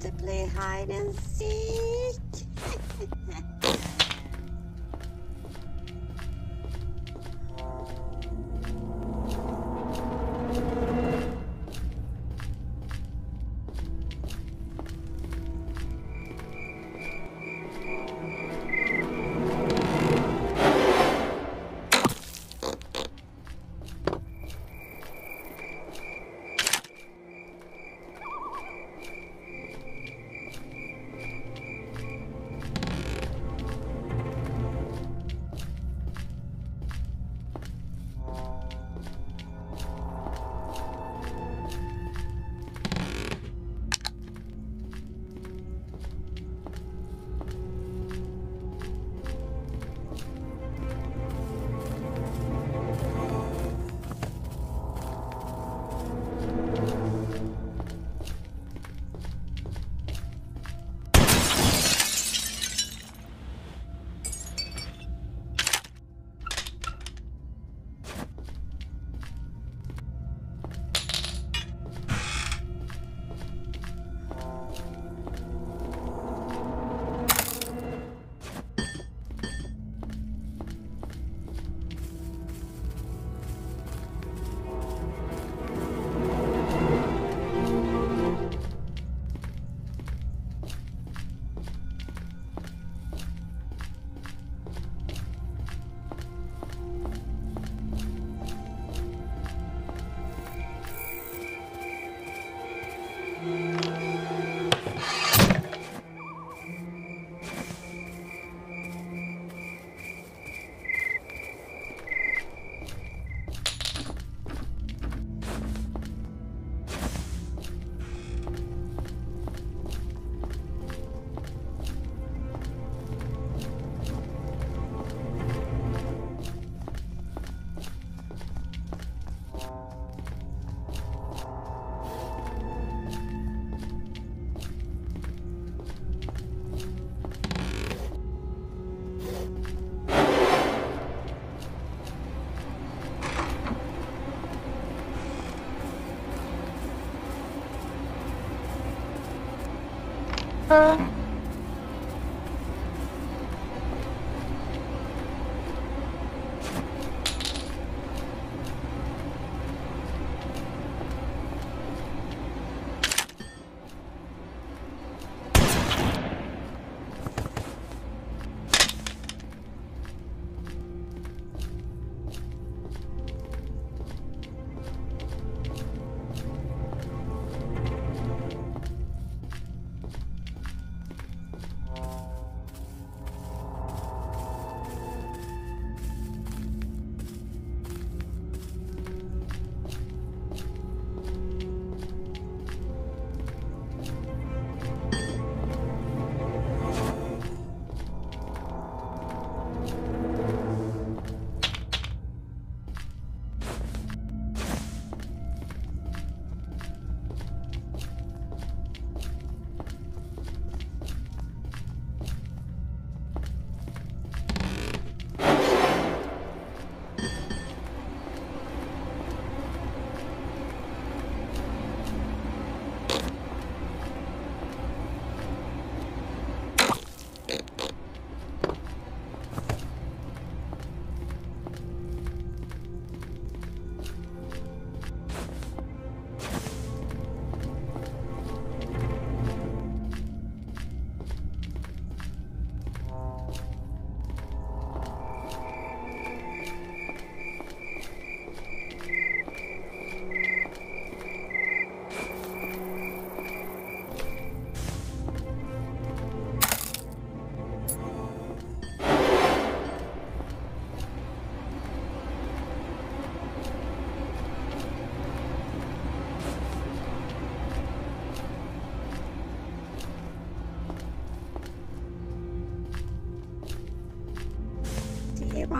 to play hide and Do